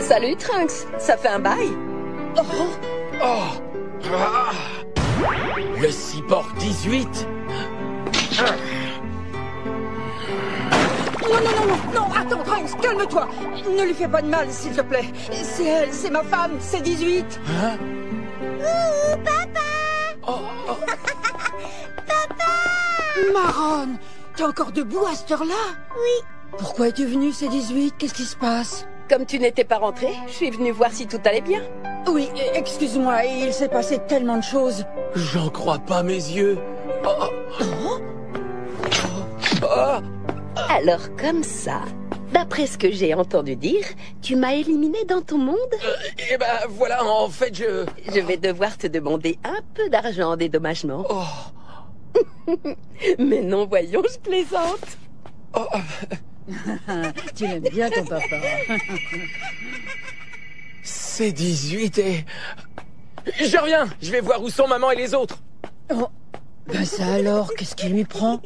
Salut Trunks, ça fait un bail. Oh. Ah. Le cyborg 18 Non, non, non, non, non, attends, Trunks, calme-toi. Ne lui fais pas de mal, s'il te plaît. C'est elle, c'est ma femme, c'est 18 Hein Ouh, papa. Oh, oh. Marron, t'es encore debout à cette heure-là? Oui. Pourquoi es-tu venu, c'est 18 Qu'est-ce qui se passe? Comme tu n'étais pas rentré, je suis venue voir si tout allait bien. Oui, excuse-moi, il s'est passé tellement de choses. J'en crois pas mes yeux oh, oh. Oh. Alors comme ça, d'après ce que j'ai entendu dire, tu m'as éliminé dans ton monde? Euh, Eh ben voilà, en fait je... Je vais devoir te demander un peu d'argent en dédommagement. Oh. Mais non, voyons, je plaisante. Tu l'aimes bien ton papa. C'est 18 et... Je reviens. Je vais voir où sont maman et les autres. Oh, ben ça alors, qu'est-ce qui lui prend?